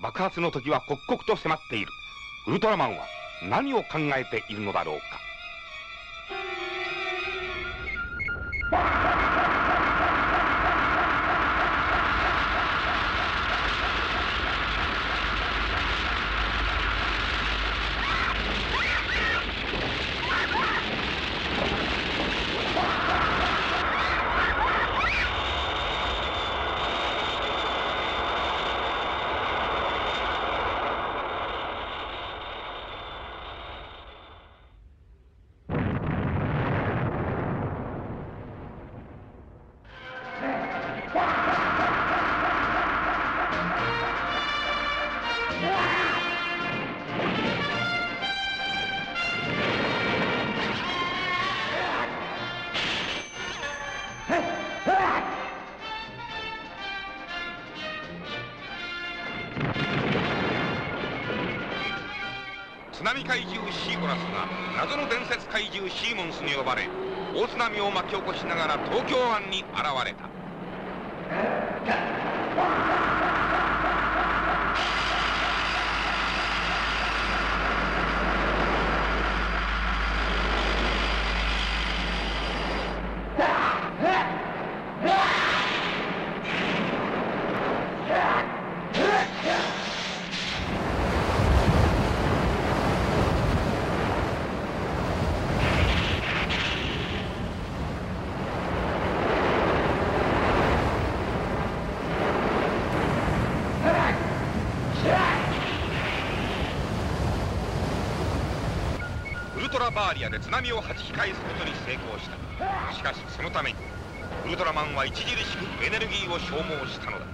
爆発の時は刻々と迫っている。ウルトラマンは何を考えているのだろうか。怪獣シーゴラスが謎の伝説怪獣シーモンスに呼ばれ大津波を巻き起こしながら東京湾に現れた。トラバーリアで津波をはじき返すことに成功した。しかしそのためにウルトラマンは著しくエネルギーを消耗したのだ。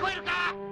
聞こえ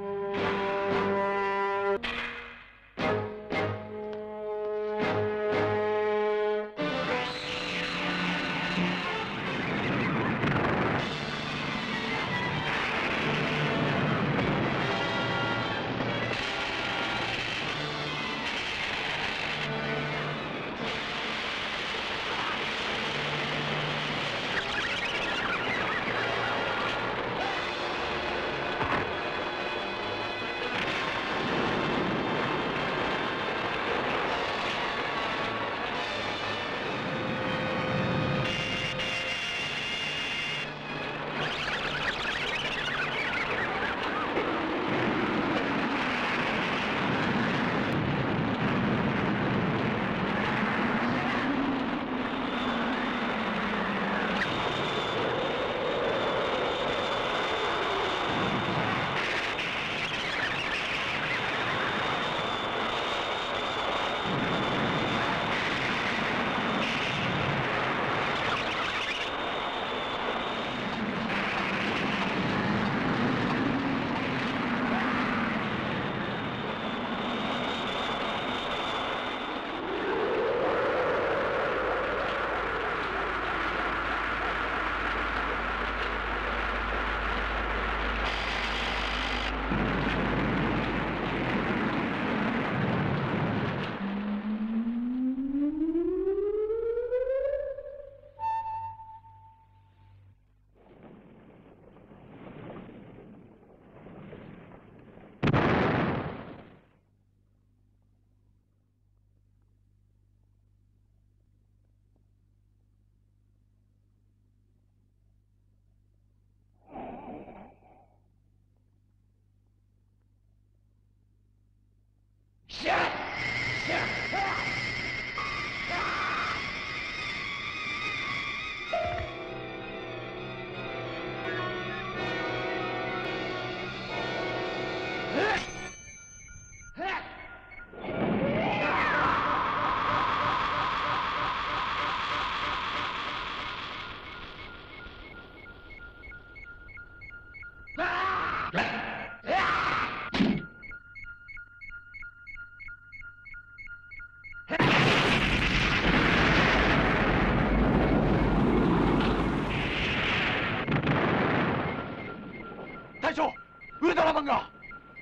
大将ウルトラマンが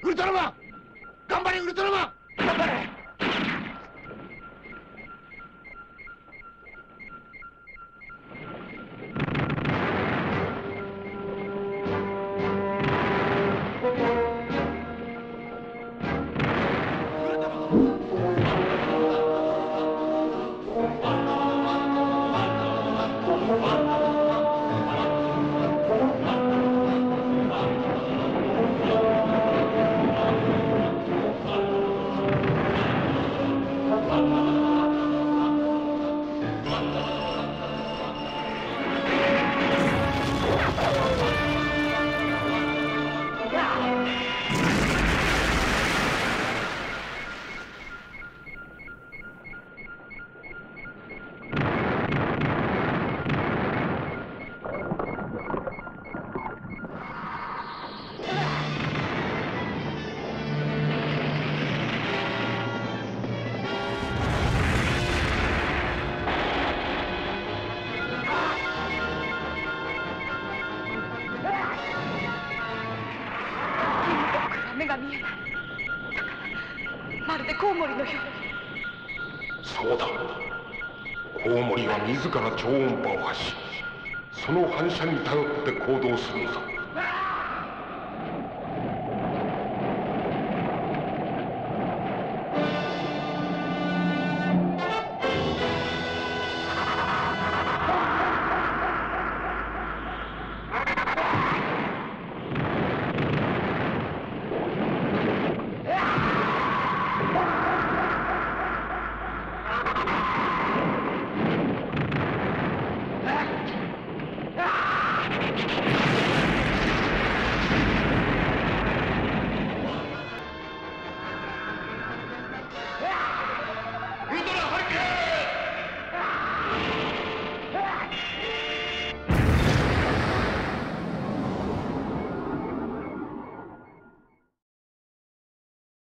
ウルトラマン頑張れウルトラマン頑張れ。そうだ。コウモリは自ら超音波を発しその反射に頼って行動するのだ。